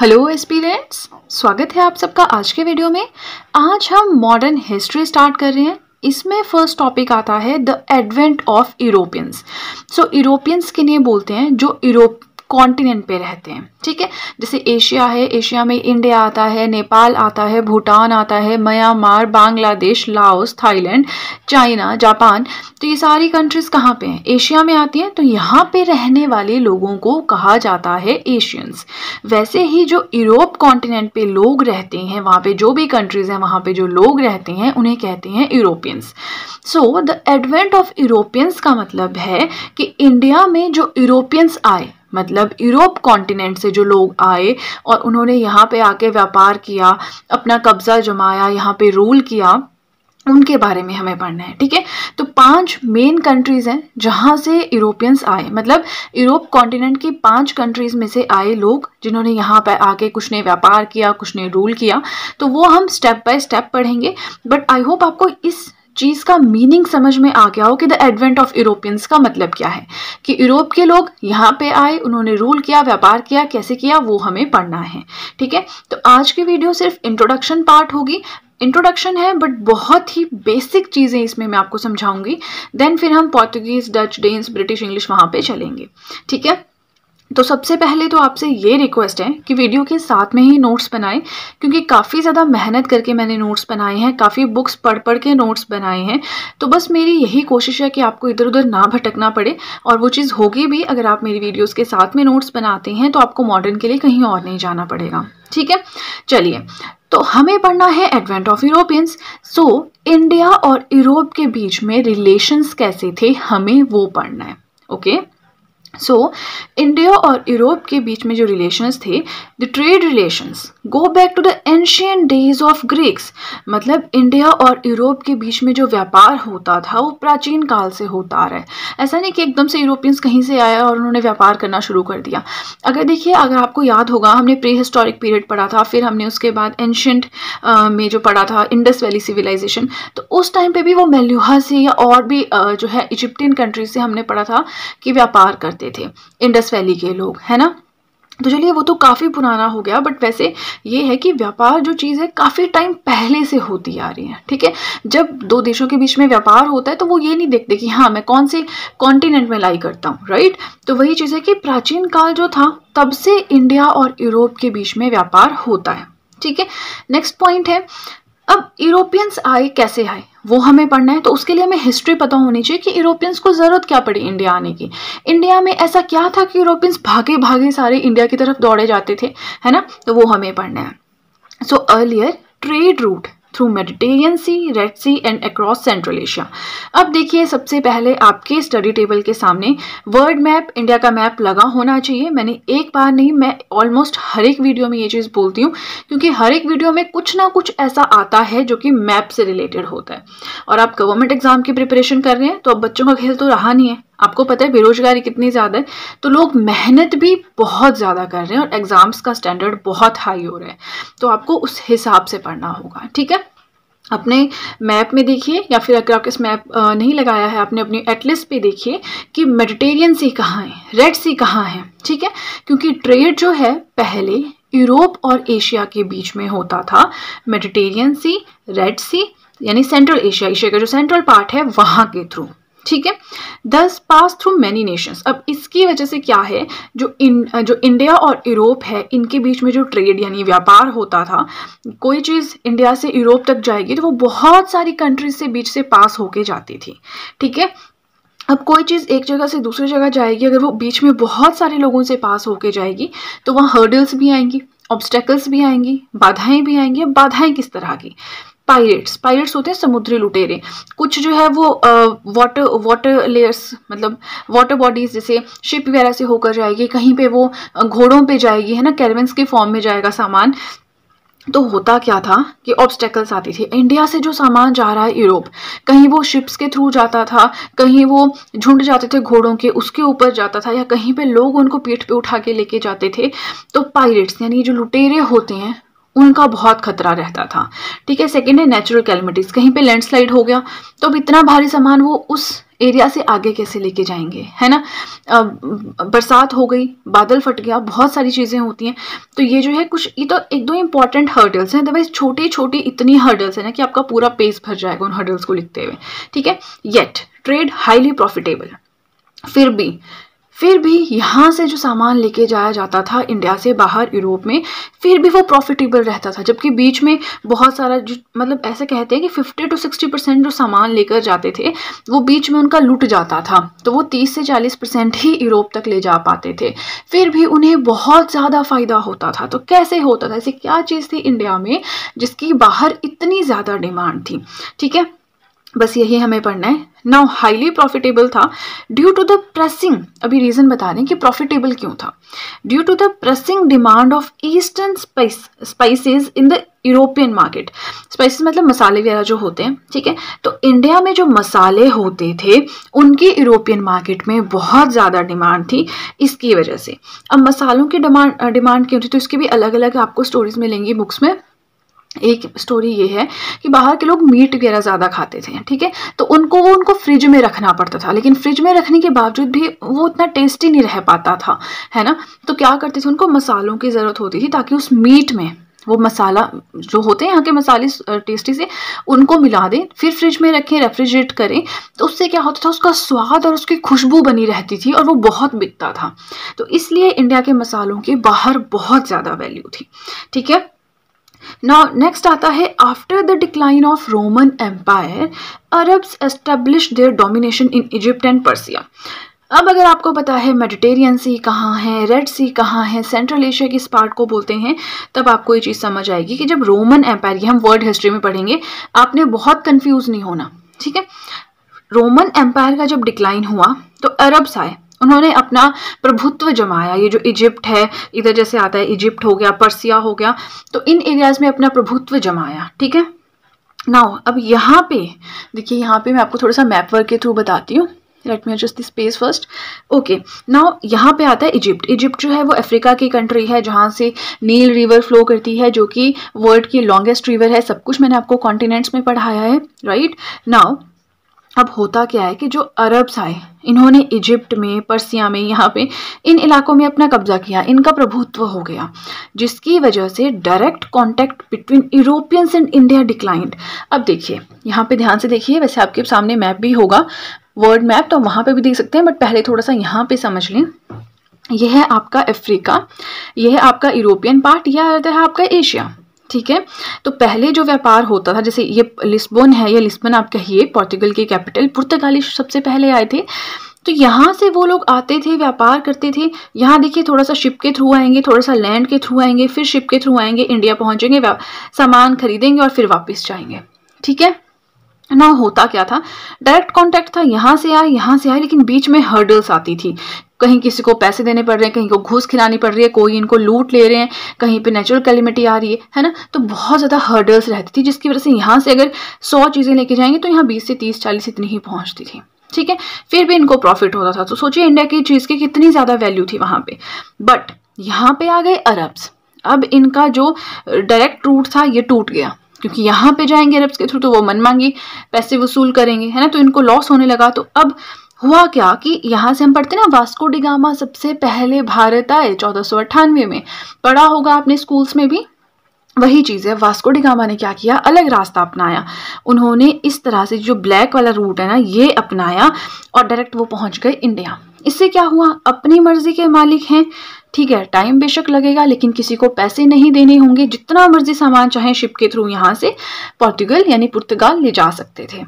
Hello एस्पीरेंट्स स्वागत है आप सबका आज के वीडियो में। आज हम मॉडर्न हिस्ट्री स्टार्ट कर रहे हैं। इसमें फ़र्स्ट टॉपिक आता है the advent of Europeans so Europeans किन्हें बोलते हैं? जो यूरोप कॉन्टिनेंट पे रहते हैं, ठीक है? जैसे एशिया है, एशिया में इंडिया आता है, नेपाल आता है, भूटान आता है, Myanmar, Bangladesh, Laos, Thailand, China, Japan तो ये सारी कंट्रीज़ कहाँ पे हैं? एशिया में आती हैं तो यहाँ पे रहने वाले लोगों को कहा जाता है एशियंस वैसे ही जो यूरोप कॉन्टिनेंट पे लोग रहते हैं, वहाँ पे जो भी कंट्रीज़ हैं, वहाँ पे जो लोग रहते हैं, उन्हें कहते हैं Europeans so the advent of Europeans का मतलब है कि इंडिया में जो यूरोपियंस आए मतलब यूरोप कॉन्टिनेंट से जो लोग आए और उन्होंने यहाँ पे आके व्यापार किया, अपना कब्जा जमाया, यहाँ पे रूल किया, उनके बारे में हमें पढ़ना है, ठीक है? तो पाँच मेन कंट्रीज़ हैं जहाँ से यूरोपियंस आए। मतलब यूरोप कॉन्टिनेंट की पाँच कंट्रीज़ में से आए लोग जिन्होंने यहाँ पर आके कुछ ने व्यापार किया, कुछ ने रूल किया। तो वो हम स्टेप बाय स्टेप पढ़ेंगे। बट आई होप आपको इस चीज़ का मीनिंग समझ में आ गया हो कि द एडवेंट ऑफ़ यूरोपियंस का मतलब क्या है? कि यूरोप के लोग यहाँ पे आए, उन्होंने रूल किया, व्यापार किया, कैसे किया, वो हमें पढ़ना है। ठीक है? तो आज की वीडियो सिर्फ़ इंट्रोडक्शन पार्ट होगी। इंट्रोडक्शन है बट बहुत ही बेसिक चीज़ें इसमें मैं आपको समझाऊँगी। देन फिर हम Portuguese Dutch Danes British English वहाँ पे चलेंगे। ठीक है? तो सबसे पहले तो आपसे ये रिक्वेस्ट है कि वीडियो के साथ में ही नोट्स बनाएँ, क्योंकि काफ़ी ज़्यादा मेहनत करके मैंने नोट्स बनाए हैं, काफ़ी बुक्स पढ़ पढ़ के नोट्स बनाए हैं। तो बस मेरी यही कोशिश है कि आपको इधर उधर ना भटकना पड़े, और वो चीज़ होगी भी अगर आप मेरी वीडियोज़ के साथ में नोट्स बनाते हैं तो आपको मॉडर्न के लिए कहीं और नहीं जाना पड़ेगा। ठीक है? चलिए तो हमें पढ़ना है advent of Europeans so India और यूरोप के बीच में रिलेशंस कैसे थे? हमें वो पढ़ना है। Okay okay? सो इंडिया और यूरोप के बीच में जो रिलेशंस थे the trade relations go back to the ancient days of Greeks मतलब इंडिया और यूरोप के बीच में जो व्यापार होता था, वो प्राचीन काल से होता आ रहा। है ऐसा नहीं कि एकदम से यूरोपियंस कहीं से आया और उन्होंने व्यापार करना शुरू कर दिया। अगर देखिए, अगर आपको याद होगा, हमने प्री हिस्टोरिक पीरियड पढ़ा था, फिर हमने उसके बाद एंशियंट में जो पढ़ा था इंडस वैली सिविलाइजेशन तो उस टाइम पर भी वो मेल्यूहा से या और भी जो है इजिप्टियन कंट्रीज़ से हमने पढ़ा था कि व्यापार करते थे। इंडस वैली के लोग, है ना? तो चलिए, वो तो काफ़ी पुराना हो गया बट वैसे ये है कि व्यापार जो चीज़ है, काफ़ी टाइम पहले से होती आ रही है, ठीक है? जब दो देशों के बीच में व्यापार होता है तो वो ये नहीं देखते कि हाँ मैं कौन से कॉन्टिनेंट में लाई करता हूँ राइट तो वही चीज़ है कि प्राचीन काल जो था, तब से इंडिया और यूरोप के बीच में व्यापार होता है, ठीक है? नेक्स्ट पॉइंट है, अब यूरोपियंस आए, कैसे आए? वो हमें पढ़ना है तो उसके लिए हमें हिस्ट्री पता होनी चाहिए कि यूरोपियंस को ज़रूरत क्या पड़ी इंडिया आने की। इंडिया में ऐसा क्या था कि यूरोपियंस भागे भागे सारे इंडिया की तरफ़ दौड़े जाते थे, है ना? तो वो हमें पढ़ना है। So earlier trade route through Mediterranean sea red sea and across central Asia अब देखिए, सबसे पहले आपके स्टडी टेबल के सामने वर्ल्ड मैप इंडिया का मैप लगा होना चाहिए। मैंने एक बार नहीं, मैं ऑलमोस्ट हर एक वीडियो में ये चीज़ बोलती हूँ, क्योंकि हर एक वीडियो में कुछ ना कुछ ऐसा आता है जो कि मैप से रिलेटेड होता है। और आप गवर्नमेंट एग्ज़ाम की प्रिपरेशन कर रहे हैं तो अब बच्चों का खेल तो रहा नहीं है। आपको पता है, बेरोजगारी कितनी ज़्यादा है। तो लोग मेहनत भी बहुत ज़्यादा कर रहे हैं और एग्ज़ाम्स का स्टैंडर्ड बहुत हाई हो रहा है। तो आपको उस हिसाब से पढ़ना होगा, ठीक है? अपने मैप में देखिए, या फिर अगर आपके मैप नहीं लगाया है, आपने अपनी एटलिस्ट पे देखिए कि मेडिटेरियन सी कहाँ है, रेड सी कहाँ है, ठीक है? क्योंकि ट्रेड जो है, पहले यूरोप और एशिया के बीच में होता था। मेडिटेरियन सी, रेड सी, यानी सेंट्रल एशिया एशिया का जो सेंट्रल पार्ट है, वहाँ के थ्रू। ठीक है? दस पास थ्रू मैनी नेशंस अब इसकी वजह से क्या है? जो इन, जो इंडिया और यूरोप है, इनके बीच में जो ट्रेड यानी व्यापार होता था, कोई चीज़ इंडिया से यूरोप तक जाएगी तो वो बहुत सारी कंट्रीज़ से बीच से पास होके जाती थी। ठीक है? अब कोई चीज़ एक जगह से दूसरी जगह जाएगी, अगर वो बीच में बहुत सारे लोगों से पास होके जाएगी तो वहाँ हर्डल्स भी आएँगी ऑब्स्टेकल्स भी आएँगी, बाधाएँ भी आएँगी। अब बाधाएँ किस तरह की? पायरेट्स पायरेट्स होते हैं समुद्री लुटेरे। कुछ जो है वो वाटर वाटर लेयर्स मतलब वाटर बॉडीज जैसे शिप वगैरह से होकर जाएगी, कहीं पे वो घोड़ों पे जाएगी, है ना? कैरवेंस के फॉर्म में जाएगा सामान। तो होता क्या था कि ऑब्स्टेकल्स आती थी। इंडिया से जो सामान जा रहा है यूरोप कहीं वो शिप्स के थ्रू जाता था, कहीं वो झुंड जाते थे घोड़ों के, उसके ऊपर जाता था, या कहीं पे लोग उनको पीठ पे उठा के लेके जाते थे। तो पायरेट्स यानी जो लुटेरे होते हैं उनका बहुत खतरा रहता था। ठीक है सेकेंड है नेचुरल कैलमिटीज़ कहीं पे लैंडस्लाइड हो गया तो अब इतना भारी सामान वो उस एरिया से आगे कैसे लेके जाएँगे, है ना? बरसात हो गई, बादल फट गया, बहुत सारी चीज़ें होती हैं। तो ये जो है कुछ, ये तो एक दो इंपॉर्टेंट हर्डल्स हैं। अदरवाइज़ छोटी छोटी इतनी हर्डल्स है ना कि आपका पूरा पेज भर जाएगा उन हर्डल्स को लिखते हुए। ठीक है? येट ट्रेड हाईली प्रॉफिटेबल फिर भी फिर भी यहाँ से जो सामान लेके जाया जाता था इंडिया से बाहर यूरोप में, फिर भी वो प्रॉफिटेबल रहता था। जबकि बीच में बहुत सारा जो मतलब ऐसे कहते हैं कि फिफ्टी टू सिक्सटी परसेंट जो सामान लेकर जाते थे, वो बीच में उनका लुट जाता था। तो वो तीस से चालीस परसेंट ही यूरोप तक ले जा पाते थे। फिर भी उन्हें बहुत ज़्यादा फ़ायदा होता था। तो कैसे होता था? ऐसी क्या चीज़ थी इंडिया में जिसकी बाहर इतनी ज़्यादा डिमांड थी? ठीक है? बस यही हमें पढ़ना है। नाउ हाईली प्रॉफिटेबल था। ड्यू टू द प्रेसिंग अभी रीज़न बता रहे हैं कि प्रॉफिटेबल क्यों था। Due to the pressing demand of eastern spice spices in the European market spices मतलब मसाले वगैरह जो होते हैं, ठीक है? तो इंडिया में जो मसाले होते थे, उनकी यूरोपियन मार्केट में बहुत ज़्यादा डिमांड थी, इसकी वजह से। अब मसालों की डिमांड डिमांड क्यों थी? तो इसकी भी अलग अलग आपको स्टोरीज मिलेंगी बुक्स में। एक स्टोरी ये है कि बाहर के लोग मीट वगैरह ज़्यादा खाते थे, ठीक है? तो उनको वो उनको फ्रिज में रखना पड़ता था, लेकिन फ्रिज में रखने के बावजूद भी वो उतना टेस्टी नहीं रह पाता था, है ना? तो क्या करते थे उनको? मसालों की ज़रूरत होती थी ताकि उस मीट में वो मसाला जो होते हैं, यहाँ के मसाले टेस्टी से, उनको मिला दें, फिर फ्रिज में रखें रेफ्रिजरेट करें तो उससे क्या होता था, उसका स्वाद और उसकी खुशबू बनी रहती थी और वो बहुत बिकता था। तो इसलिए इंडिया के मसालों की बाहर बहुत ज़्यादा वैल्यू थी, ठीक है? नाउ नेक्स्ट आता है after the decline of Roman empire Arabs establish their domination in Egypt and Persia अब अगर आपको पता है मेडिटेरियन सी कहाँ है रेड सी कहाँ है सेंट्रल एशिया किस पार्ट को बोलते हैं, तब आपको ये चीज़ समझ आएगी कि जब रोमन एम्पायर ये हम वर्ल्ड हिस्ट्री में पढ़ेंगे, आपने बहुत कंफ्यूज नहीं होना, ठीक है? रोमन एम्पायर का जब डिक्लाइन हुआ तो अरब्स आए। उन्होंने अपना प्रभुत्व जमाया। ये जो इजिप्ट है, इधर जैसे आता है, इजिप्ट हो गया, पर्सिया हो गया तो इन एरियाज़ में अपना प्रभुत्व जमाया, ठीक है? नाउ अब यहाँ पे, देखिए यहाँ पे मैं आपको थोड़ा सा मैप वर्क के थ्रू बताती हूँ। Let me adjust the space first okay now यहाँ पे आता है इजिप्ट। इजिप्ट जो है, वो अफ्रीका की कंट्री है, जहाँ से नील रिवर फ्लो करती है, जो कि वर्ल्ड की लॉन्गेस्ट रिवर है। सब कुछ मैंने आपको कॉन्टिनेंट्स में पढ़ाया है राइट right? नाउ अब होता क्या है कि जो अरब्स आए, इन्होंने इजिप्ट में, पर्सिया में, यहाँ पे, इन इलाकों में अपना कब्जा किया, इनका प्रभुत्व हो गया, जिसकी वजह से direct contact between Europeans and India declined अब देखिए, यहाँ पे ध्यान से देखिए, वैसे आपके सामने मैप भी होगा वर्ल्ड मैप तो वहाँ पे भी देख सकते हैं बट पहले थोड़ा सा यहाँ पे समझ लें। यह है आपका अफ्रीका, यह है आपका यूरोपियन पार्ट या है आपका एशिया ठीक है? तो पहले जो व्यापार होता था, जैसे ये लिस्बोन है, या लिस्बन आप कहिए, पोर्तुगल की कैपिटल, पुर्तगाली सबसे पहले आए थे। तो यहाँ से वो लोग आते थे, व्यापार करते थे। यहाँ देखिए थोड़ा सा शिप के थ्रू आएँगे थोड़ा सा लैंड के थ्रू आएँगे, फिर शिप के थ्रू आएँगे इंडिया पहुँचेंगे सामान खरीदेंगे और फिर वापस जाएँगे। ठीक है? ना होता क्या था? डायरेक्ट कांटेक्ट था, यहाँ से आए, यहाँ से आए, लेकिन बीच में हर्डल्स आती थी। कहीं किसी को पैसे देने पड़ रहे हैं, कहीं को घूस खिलानी पड़ रही है, कोई इनको लूट ले रहे हैं, कहीं पे नेचुरल कैलिमिटी आ रही है है ना? तो बहुत ज़्यादा हर्डल्स रहती थी, जिसकी वजह से यहाँ से अगर सौ चीज़ें लेके जाएँगे तो यहाँ बीस से तीस, चालीस इतनी ही पहुँचती थी, ठीक है? फिर भी इनको प्रॉफिट होता था। तो सोचिए इंडिया की चीज़ की कितनी ज़्यादा वैल्यू थी वहाँ पर बट यहाँ पे आ गए अरब्स अब इनका जो डायरेक्ट रूट था, ये टूट गया। क्योंकि यहाँ पे जाएँगे अरब्स के थ्रू तो वो मन मांगी, पैसे वसूल करेंगे, है ना? तो इनको लॉस होने लगा। तो अब हुआ क्या कि यहाँ से हम पढ़ते ना, वास्को डिगामा सबसे पहले भारत आए चौदह में। पढ़ा होगा आपने स्कूल्स में भी? वही चीज़ है, वास्को डिगामा ने क्या किया? अलग रास्ता अपनाया। उन्होंने इस तरह से जो ब्लैक वाला रूट है ना, ये अपनाया और डायरेक्ट वो पहुँच गए इंडिया। इससे क्या हुआ? अपनी मर्ज़ी के मालिक हैं। ठीक है, टाइम बेशक लगेगा, लेकिन किसी को पैसे नहीं देने होंगे। जितना मर्ज़ी सामान चाहे शिप के थ्रू यहाँ से पोर्तुगल यानी पुर्तगाल ले जा सकते थे।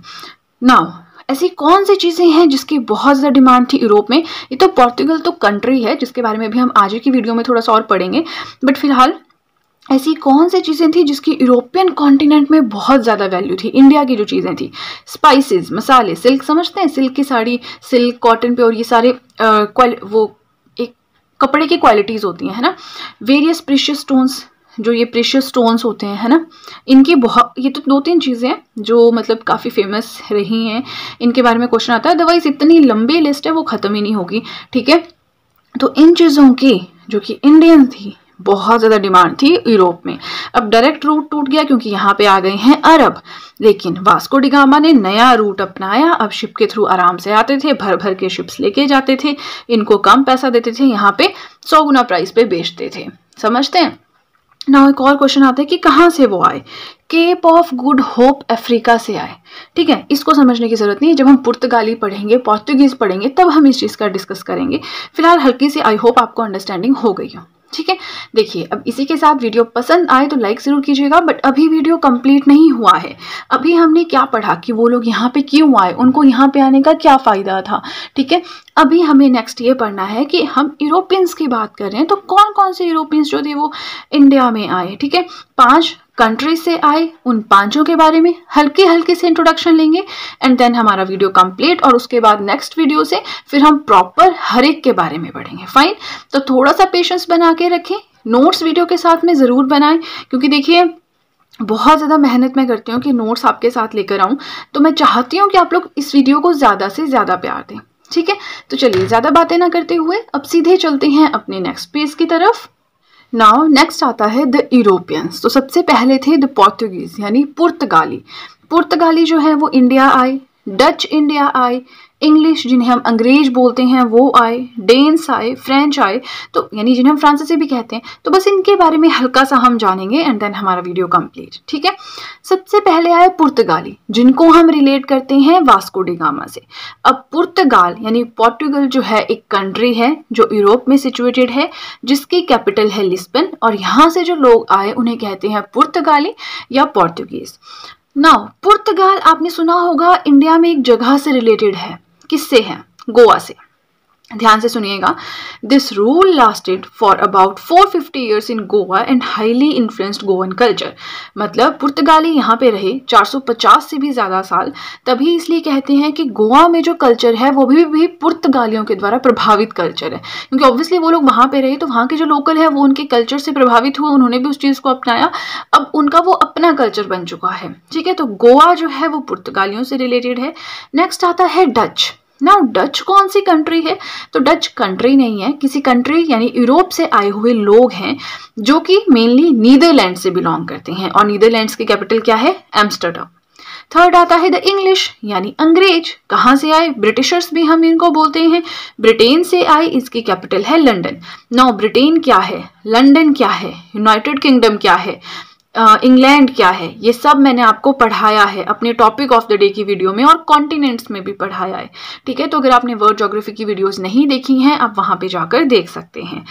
नाउ ऐसी कौन सी चीज़ें हैं जिसकी बहुत ज़्यादा डिमांड थी यूरोप में? ये तो पोर्तुगल तो कंट्री है जिसके बारे में भी हम आज की वीडियो में थोड़ा सा और पढ़ेंगे। बट फ़िलहाल ऐसी कौन सी चीज़ें थी जिसकी यूरोपियन कॉन्टिनेंट में बहुत ज़्यादा वैल्यू थी? इंडिया की जो चीज़ें थी स्पाइसेस मसाले सिल्क समझते हैं? सिल्क की साड़ी सिल्क कॉटन पे और ये सारे आ, वो एक कपड़े की क्वालिटीज़ होती हैं है ना? वेरियस प्रिशियस स्टोन्स जो ये प्रेशियस स्टोन्स होते हैं, है ना? इनकी बहुत, ये तो दो तीन चीज़ें हैं जो मतलब काफ़ी फ़ेमस रही हैं। इनके बारे में क्वेश्चन आता है अदरवाइज़ इतनी लंबी लिस्ट है, वो ख़त्म ही नहीं होगी, ठीक है? तो इन चीज़ों की, जो कि इंडियन थी, बहुत ज़्यादा डिमांड थी यूरोप में। अब डायरेक्ट रूट टूट गया क्योंकि यहाँ पे आ गए हैं अरब। लेकिन वास्को डिगामा ने नया रूट अपनाया। अब शिप के थ्रू आराम से आते थे भर भर के शिप्स लेके जाते थे। इनको कम पैसा देते थे, यहाँ पे सौ गुना प्राइस पे बेचते थे। समझते हैं? ना एक और क्वेश्चन आता है कि कहाँ से वो आए? Cape of Good Hope Africa से आए। ठीक है? इसको समझने की ज़रूरत नहीं है। जब हम पुर्तगाली पढ़ेंगे पोर्तुगीज पढ़ेंगे, तब हम इस चीज़ का डिस्कस करेंगे। फ़िलहाल हल्की सी आई होप आपको अंडरस्टैंडिंग हो गई हो। ठीक है? देखिए, अब इसी के साथ वीडियो पसंद आए तो लाइक ज़रूर कीजिएगा बट अभी वीडियो कंप्लीट नहीं हुआ है। अभी हमने क्या पढ़ा कि वो लोग यहाँ पे क्यों आए? उनको यहाँ पे आने का क्या फ़ायदा था? ठीक है? अभी हमें नेक्स्ट ये पढ़ना है कि हम यूरोपियंस की बात कर रहे हैं तो कौन कौन से यूरोपियंस जो थे वो इंडिया में आए? ठीक है? पाँच कंट्री से आए, उन पाँचों के बारे में हल्के हल्के से इंट्रोडक्शन लेंगे एंड देन हमारा वीडियो कंप्लीट और उसके बाद नेक्स्ट वीडियो से फिर हम प्रॉपर हर एक के बारे में पढ़ेंगे। फाइन तो थोड़ा सा पेशेंस बना के रखें नोट्स वीडियो के साथ में ज़रूर बनाएँ, क्योंकि देखिए, बहुत ज़्यादा मेहनत मैं करती हूँ कि नोट्स आपके साथ लेकर आऊँ तो मैं चाहती हूँ कि आप लोग इस वीडियो को ज़्यादा से ज़्यादा प्यार दें। ठीक है? तो चलिए, ज़्यादा बातें ना करते हुए, अब सीधे चलते हैं अपने नेक्स्ट पेज की तरफ़। नाउ नेक्स्ट आता है द यूरोपियंस तो सबसे पहले थे द पोर्तुगीज यानी पुर्तगाली। पुर्तगाली जो है वो इंडिया आए डच इंडिया आए इंग्लिश जिन्हें हम अंग्रेज़ बोलते हैं, वो आए डेन्स आए फ्रेंच आए तो यानी जिन्हें हम फ्रांसीसी भी कहते हैं तो बस इनके बारे में हल्का सा हम जानेंगे एंड देन हमारा वीडियो कंप्लीट ठीक है? सबसे पहले आए पुर्तगाली, जिनको हम रिलेट करते हैं वास्को डिगामा से। अब पुर्तगाल, यानी पोर्टुगल जो है, एक कंट्री है, जो यूरोप में सिचुएटेड है, जिसकी कैपिटल है लिस्बन और यहाँ से जो लोग आए, उन्हें कहते हैं पुर्तगाली या पोर्तुगीज नाउ पुर्तगाल, आपने सुना होगा इंडिया में एक जगह से रिलेटेड है। किससे है? गोवा से। ध्यान से सुनिएगा। This rule lasted for about 450 fifty years in Goa and highly influenced Goan culture मतलब पुर्तगाली यहाँ पे रहे 450 से भी ज़्यादा साल तभी इसलिए कहते हैं कि गोवा में जो कल्चर है वो भी, भी पुर्तगालियों के द्वारा प्रभावित कल्चर है। क्योंकि ऑब्वियसली वो लोग वहाँ पे रहे तो वहाँ के जो लोकल है वो उनके कल्चर से प्रभावित हुए उन्होंने भी उस चीज़ को अपनाया। अब उनका वो अपना कल्चर बन चुका है। ठीक है तो गोवा जो है वो पुर्तगालियों से रिलेटेड है। नेक्स्ट आता है डच ना डच कौन सी कंट्री है? तो डच कंट्री नहीं है। किसी कंट्री यानी यूरोप से आए हुए लोग हैं, जो कि मेनली नीदरलैंड से बिलोंग करते हैं। और नीदरलैंड्स की कैपिटल क्या है? एम्स्टरडम थर्ड आता है द इंग्लिश यानी अंग्रेज़। कहाँ से आए? ब्रिटिशर्स भी हम इनको बोलते हैं। ब्रिटेन से आए, इसकी कैपिटल है लंदन नौ ब्रिटेन क्या है? लंदन क्या है? यूनाइटेड किंगडम क्या है? इंग्लैंड क्या है? ये सब मैंने आपको पढ़ाया है, अपने टॉपिक ऑफ़ द डे की वीडियो में और कॉन्टिनेंट्स में भी पढ़ाया है। ठीक है? तो अगर आपने वर्ल्ड जोग्राफी की वीडियोस नहीं देखी हैं, आप वहाँ पे जाकर देख सकते हैं।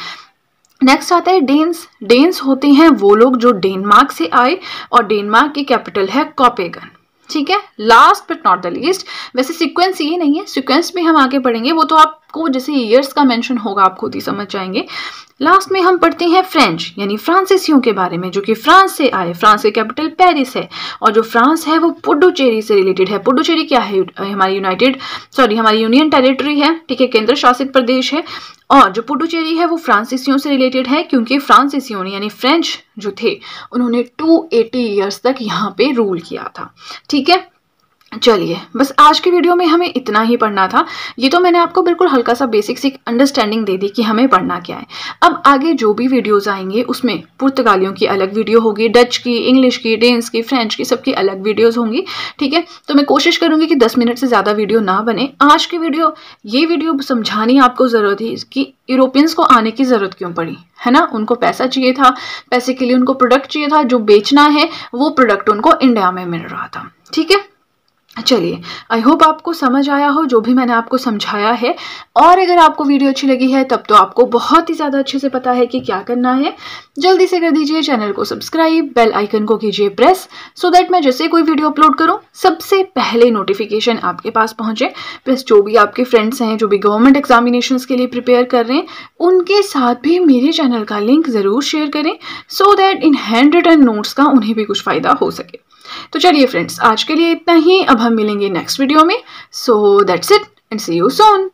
नेक्स्ट आता है डेन्स डेन्स होते हैं वो लोग जो डेनमार्क से आए और डेनमार्क की कैपिटल है कॉपेगन ठीक है? Last but not the least वैसे सीक्वेंस ये नहीं है। सीक्वेंस में हम आगे पढ़ेंगे वो तो आपको जैसे ईयर्स का मेंशन होगा, आप खुद ही समझ जाएँगे। लास्ट में हम पढ़ते हैं फ्रेंच यानी फ्रांसीसियों के बारे में, जो कि फ्रांस से आए। फ्रांस की कैपिटल पेरिस है। और जो फ्रांस है, वो पुडुचेरी से रिलेटेड है। पुडुचेरी क्या है? हमारी यूनाइटेड सॉरी हमारी यूनियन टेरिटरी है। ठीक है, केंद्र शासित प्रदेश है। और जो पुडुचेरी है, वो फ्रांसीसियों से रिलेटेड है, क्योंकि फ्रांसीसियों ने यानी फ्रेंच जो थे, उन्होंने 280 ईयर्स तक यहाँ पे रूल किया था। ठीक है? चलिए, बस आज की वीडियो में हमें इतना ही पढ़ना था। ये तो मैंने आपको बिल्कुल हल्का सा बेसिक सी अंडरस्टैंडिंग दे दी कि हमें पढ़ना क्या है। अब आगे जो भी वीडियोस आएँगे, उसमें पुर्तगालियों की अलग वीडियो होगी, डच की इंग्लिश की डेंस की फ्रेंच की, सबकी अलग वीडियोस होंगी, ठीक है? तो मैं कोशिश करूँगी कि दस मिनट से ज़्यादा वीडियो ना बने। आज की वीडियो ये वीडियो समझानी आपको ज़रूरत है कि यूरोपियंस को आने की ज़रूरत क्यों पड़ी, है ना? उनको पैसा चाहिए था, पैसे के लिए उनको प्रोडक्ट चाहिए था, जो बेचना है, वो प्रोडक्ट उनको इंडिया में मिल रहा था, ठीक है? चलिए आई होप आपको समझ आया हो, जो भी मैंने आपको समझाया है। और अगर आपको वीडियो अच्छी लगी है, तब तो आपको बहुत ही ज़्यादा अच्छे से पता है कि क्या करना है। जल्दी से कर दीजिए, चैनल को सब्सक्राइब, बेल आइकन को कीजिए, प्रेस सो दैट मैं जैसे कोई वीडियो अपलोड करूँ, सबसे पहले नोटिफिकेशन आपके पास पहुँचे। प्लस जो भी आपके फ्रेंड्स हैं, जो भी गवर्नमेंट एग्जामिनेशन के लिए प्रिपेयर कर रहे हैं, उनके साथ भी मेरे चैनल का लिंक ज़रूर शेयर करें so that in handwritten notes का उन्हें भी कुछ फ़ायदा हो सके। तो चलिए फ्रेंड्स आज के लिए इतना ही। अब हम मिलेंगे नेक्स्ट वीडियो में। So that's it and see you soon